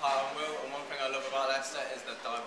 Hi, Will, and one thing I love about Leicester is the.